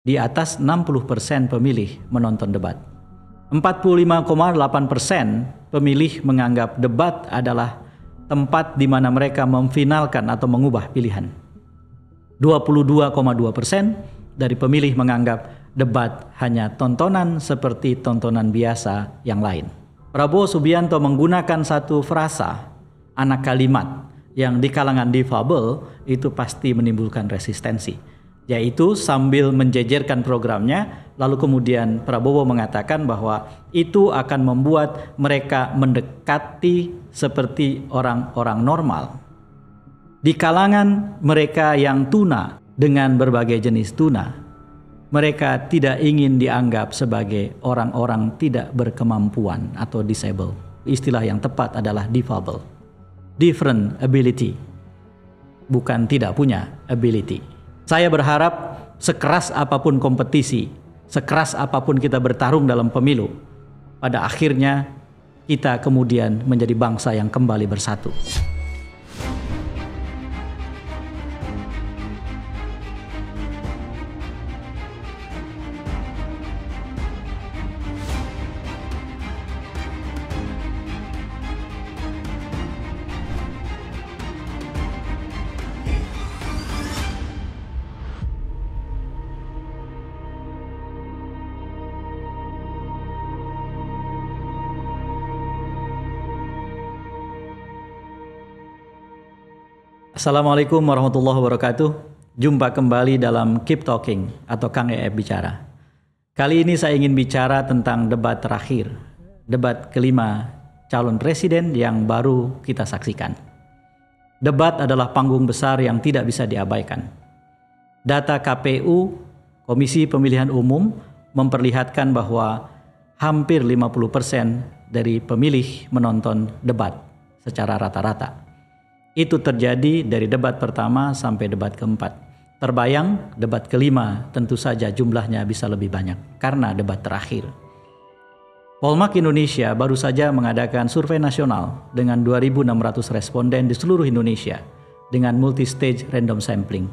di atas 60% pemilih menonton debat. 45,8% persen pemilih menganggap debat adalah tempat di mana mereka memfinalkan atau mengubah pilihan. 22,2% persen dari pemilih menganggap debat hanya tontonan seperti tontonan biasa yang lain. Prabowo Subianto menggunakan satu frasa, anak kalimat, yang di kalangan difabel itu pasti menimbulkan resistensi yaitu sambil menjejerkan programnya lalu kemudian Prabowo mengatakan bahwa itu akan membuat mereka mendekati seperti orang-orang normal. Di kalangan mereka yang tuna dengan berbagai jenis tuna mereka tidak ingin dianggap sebagai orang-orang tidak berkemampuan atau disable. Istilah yang tepat adalah difabel different ability. Bukan tidak punya ability saya berharap sekeras apa pun kompetisi, sekeras apa pun kita bertarung dalam pemilu, pada akhirnya kita kemudian menjadi bangsa yang kembali bersatu. Assalamualaikum warahmatullahi wabarakatuh. Jumpa kembali dalam Keep Talking atau Kang EF Bicara. Kali ini saya ingin bicara tentang debat terakhir, debat kelima calon presiden yang baru kita saksikan. Debat adalah panggung besar yang tidak bisa diabaikan. Data KPU, Komisi Pemilihan Umum, memperlihatkan bahwa hampir 50% dari pemilih menonton debat secara rata-rata. Itu terjadi dari debat pertama sampai debat keempat. Terbayang debat kelima tentu saja jumlahnya bisa lebih banyak karena debat terakhir. Polmark Indonesia baru saja mengadakan survei nasional dengan 2.600 responden di seluruh Indonesia dengan multi-stage random sampling.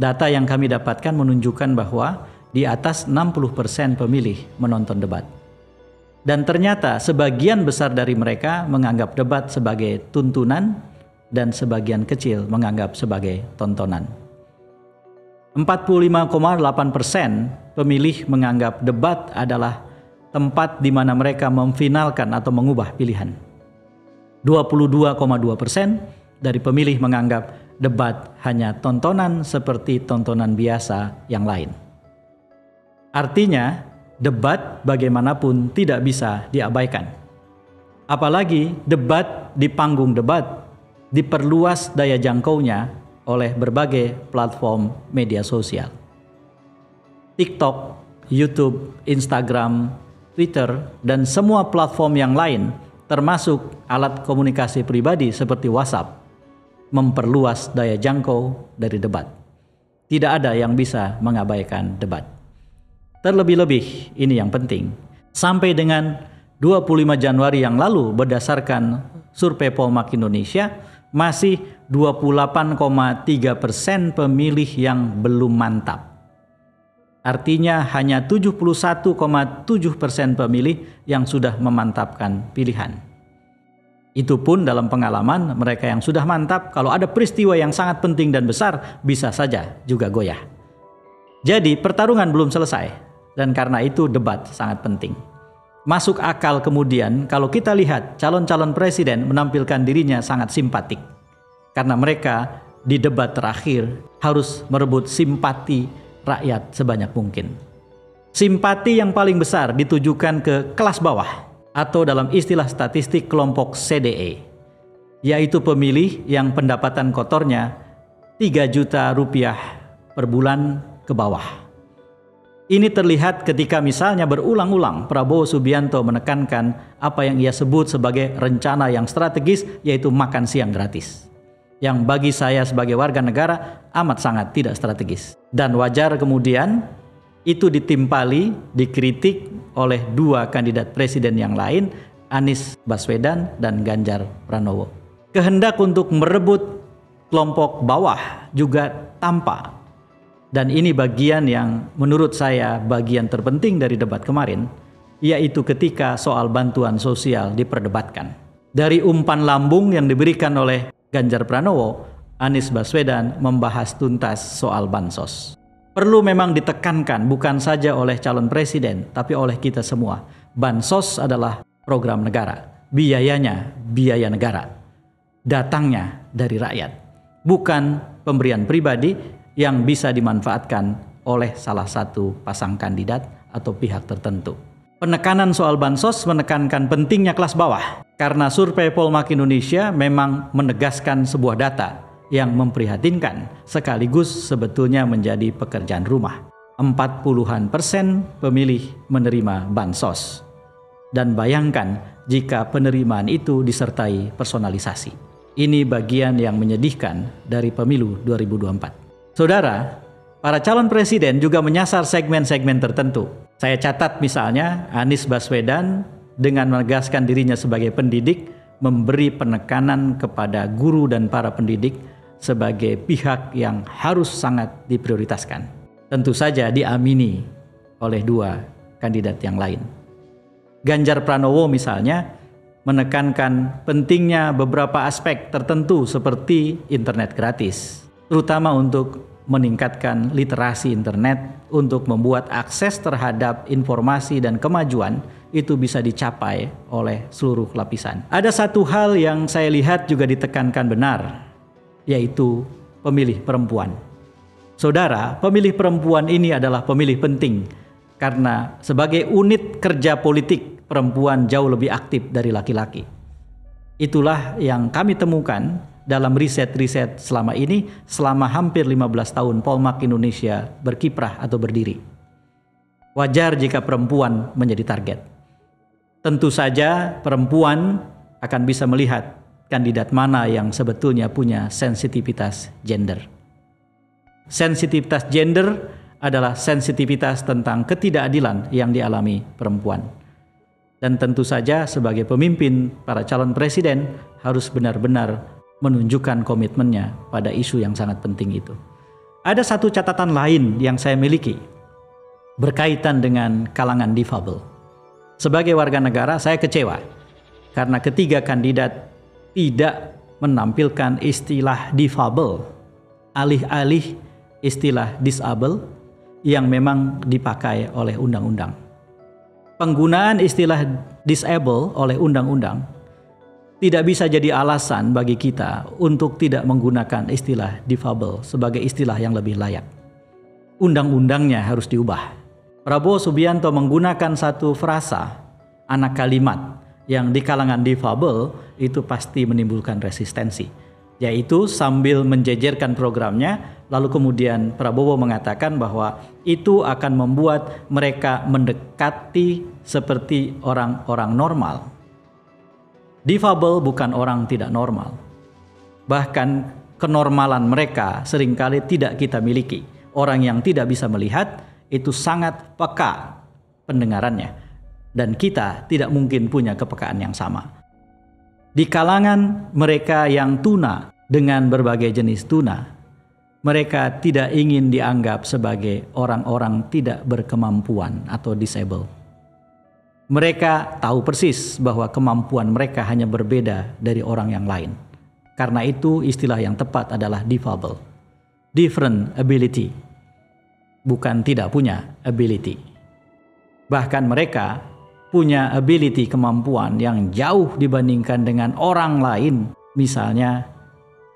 Data yang kami dapatkan menunjukkan bahwa di atas 60% pemilih menonton debat. Dan ternyata sebagian besar dari mereka menganggap debat sebagai tuntunan dan sebagian kecil menganggap sebagai tontonan. 45,8 persen pemilih menganggap debat adalah tempat di mana mereka memfinalkan atau mengubah pilihan. 22,2 persen dari pemilih menganggap debat hanya tontonan seperti tontonan biasa yang lain. Artinya, debat bagaimanapun tidak bisa diabaikan. Apalagi debat di panggung debat diperluas daya jangkaunya oleh berbagai platform media sosial. TikTok, YouTube, Instagram, Twitter, dan semua platform yang lain termasuk alat komunikasi pribadi seperti WhatsApp memperluas daya jangkau dari debat. Tidak ada yang bisa mengabaikan debat. Terlebih-lebih ini yang penting. Sampai dengan 25 Januari yang lalu berdasarkan survei Polmark Indonesia, masih 28,3 persen pemilih yang belum mantap. Artinya hanya 71,7 persen pemilih yang sudah memantapkan pilihan. Itu pun dalam pengalaman mereka yang sudah mantap, kalau ada peristiwa yang sangat penting dan besar, bisa saja juga goyah. Jadi pertarungan belum selesai, dan karena itu debat sangat penting. Masuk akal kemudian kalau kita lihat calon-calon presiden menampilkan dirinya sangat simpatik. Karena mereka di debat terakhir harus merebut simpati rakyat sebanyak mungkin. Simpati yang paling besar ditujukan ke kelas bawah atau dalam istilah statistik kelompok CDE, yaitu pemilih yang pendapatan kotornya 3 juta rupiah per bulan ke bawah. Ini terlihat ketika misalnya berulang-ulang Prabowo Subianto menekankan apa yang ia sebut sebagai rencana yang strategis yaitu makan siang gratis. Yang bagi saya sebagai warga negara amat sangat tidak strategis. Dan wajar kemudian itu ditimpali, dikritik oleh dua kandidat presiden yang lain, Anies Baswedan dan Ganjar Pranowo. Kehendak untuk merebut kelompok bawah juga tampak Dan ini bagian yang menurut saya bagian terpenting dari debat kemarin, yaitu ketika soal bantuan sosial diperdebatkan. Dari umpan lambung yang diberikan oleh Ganjar Pranowo, Anies Baswedan membahas tuntas soal bansos. Perlu memang ditekankan bukan saja oleh calon presiden, tapi oleh kita semua. Bansos adalah program negara, biayanya biaya negara, datangnya dari rakyat, bukan pemberian pribadi yang bisa dimanfaatkan oleh salah satu pasang kandidat atau pihak tertentu. Penekanan soal bansos menekankan pentingnya kelas bawah karena survei Polmark Indonesia memang menegaskan sebuah data yang memprihatinkan sekaligus sebetulnya menjadi pekerjaan rumah. 40-an persen pemilih menerima bansos. Dan bayangkan jika penerimaan itu disertai personalisasi. Ini bagian yang menyedihkan dari pemilu 2024. Saudara, para calon presiden juga menyasar segmen-segmen tertentu. Saya catat misalnya Anies Baswedan dengan menegaskan dirinya sebagai pendidik memberi penekanan kepada guru dan para pendidik sebagai pihak yang harus sangat diprioritaskan. Tentu saja diamini oleh dua kandidat yang lain. Ganjar Pranowo misalnya menekankan pentingnya beberapa aspek tertentu seperti internet gratis terutama untuk meningkatkan literasi internet untuk membuat akses terhadap informasi dan kemajuan itu bisa dicapai oleh seluruh lapisan. Ada satu hal yang saya lihat juga ditekankan benar, yaitu pemilih perempuan. Saudara, pemilih perempuan ini adalah pemilih penting karena sebagai unit kerja politik perempuan jauh lebih aktif dari laki-laki. Itulah yang kami temukan dalam riset-riset selama ini selama hampir 15 tahun Polmark Indonesia berkiprah atau berdiri. Wajar jika perempuan menjadi target. Tentu saja perempuan akan bisa melihat kandidat mana yang sebetulnya punya sensitivitas gender. Sensitivitas gender adalah sensitivitas tentang ketidakadilan yang dialami perempuan. Dan tentu saja sebagai pemimpin para calon presiden harus benar-benar menunjukkan komitmennya pada isu yang sangat penting itu. Ada satu catatan lain yang saya miliki berkaitan dengan kalangan difabel. Sebagai warga negara, saya kecewa karena ketiga kandidat tidak menampilkan istilah difabel, alih-alih istilah disable yang memang dipakai oleh undang-undang. Penggunaan istilah disable oleh undang-undang tidak bisa jadi alasan bagi kita untuk tidak menggunakan istilah difabel sebagai istilah yang lebih layak. Undang-undangnya harus diubah. Prabowo Subianto menggunakan satu frasa, anak kalimat, yang di kalangan difabel itu pasti menimbulkan resistensi. Yaitu sambil menjejerkan programnya, lalu kemudian Prabowo mengatakan bahwa itu akan membuat mereka mendekati seperti orang-orang normal Difabel bukan orang tidak normal. Bahkan kenormalan mereka sering kali tidak kita miliki. Orang yang tidak bisa melihat itu sangat peka pendengarannya. Dan kita tidak mungkin punya kepekaan yang sama. Di kalangan mereka yang tuna dengan berbagai jenis tuna, mereka tidak ingin dianggap sebagai orang-orang tidak berkemampuan atau disable. Mereka tahu persis bahwa kemampuan mereka hanya berbeda dari orang yang lain. Karena itu istilah yang tepat adalah difabel. Different ability. Bukan tidak punya ability. Bahkan mereka punya ability kemampuan yang jauh dibandingkan dengan orang lain. Misalnya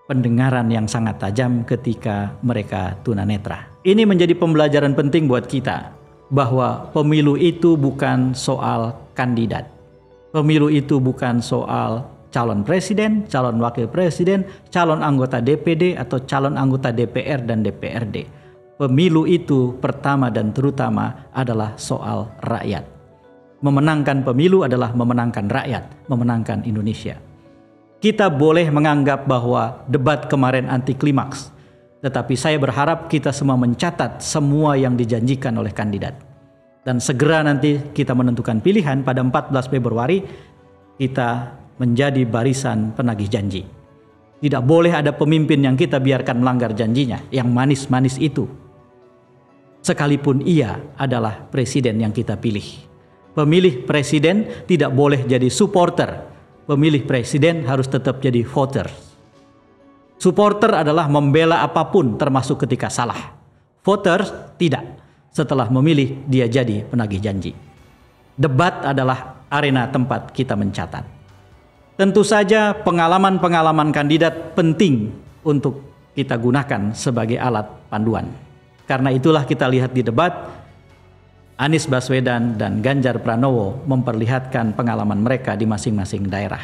pendengaran yang sangat tajam ketika mereka tunanetra. Ini menjadi pembelajaran penting buat kita bahwa pemilu itu bukan soal kandidat. Pemilu itu bukan soal calon presiden, calon wakil presiden, calon anggota DPD atau calon anggota DPR dan DPRD. Pemilu itu pertama dan terutama adalah soal rakyat. Memenangkan pemilu adalah memenangkan rakyat, memenangkan Indonesia. Kita boleh menganggap bahwa debat kemarin anti klimaks, tetapi saya berharap kita semua mencatat semua yang dijanjikan oleh kandidat. Dan segera nanti kita menentukan pilihan pada 14 Februari kita menjadi barisan penagih janji. Tidak boleh ada pemimpin yang kita biarkan melanggar janjinya, yang manis-manis itu. sekalipun ia adalah presiden yang kita pilih. Pemilih presiden tidak boleh jadi supporter. Pemilih presiden harus tetap jadi voter. Supporter adalah membela apa pun termasuk ketika salah. Voter tidak. Setelah memilih dia jadi penagih janji. Debat adalah arena tempat kita mencatat. Tentu saja pengalaman-pengalaman kandidat penting untuk kita gunakan sebagai alat panduan. Karena itulah kita lihat di debat Anies Baswedan dan Ganjar Pranowo memperlihatkan pengalaman mereka di masing-masing daerah.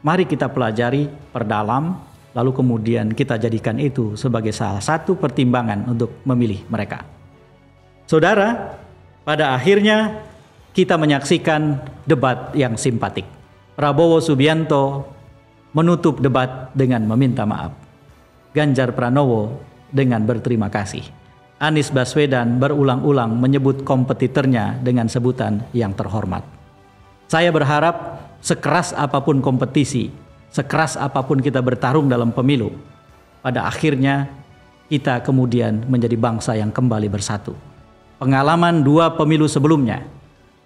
Mari kita pelajari, perdalam, lalu kemudian kita jadikan itu sebagai salah satu pertimbangan untuk memilih mereka. Saudara, pada akhirnya kita menyaksikan debat yang simpatik. Prabowo Subianto menutup debat dengan meminta maaf. Ganjar Pranowo dengan berterima kasih. Anies Baswedan berulang-ulang menyebut kompetitornya dengan sebutan yang terhormat. Saya berharap sekeras apa pun kompetisi, sekeras apa pun kita bertarung dalam pemilu, pada akhirnya kita kemudian menjadi bangsa yang kembali bersatu. Pengalaman dua pemilu sebelumnya,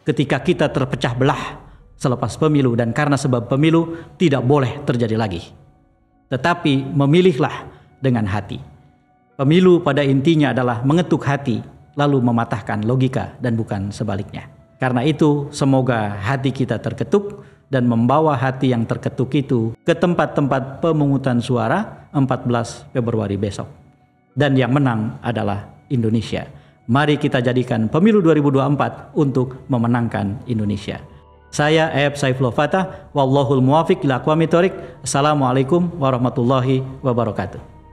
ketika kita terpecah belah selepas pemilu dan karena sebab pemilu tidak boleh terjadi lagi. Tetapi memilihlah dengan hati Pemilu pada intinya adalah mengetuk hati, lalu mematahkan logika dan bukan sebaliknya. Karena itu, semoga hati kita terketuk dan membawa hati yang terketuk itu ke tempat-tempat pemungutan suara 14 Februari besok. Dan yang menang adalah Indonesia. Mari kita jadikan pemilu 2024 untuk memenangkan Indonesia. Saya Eb Saifullah Fatah, wallahul muwafiq ila Assalamualaikum warahmatullahi wabarakatuh.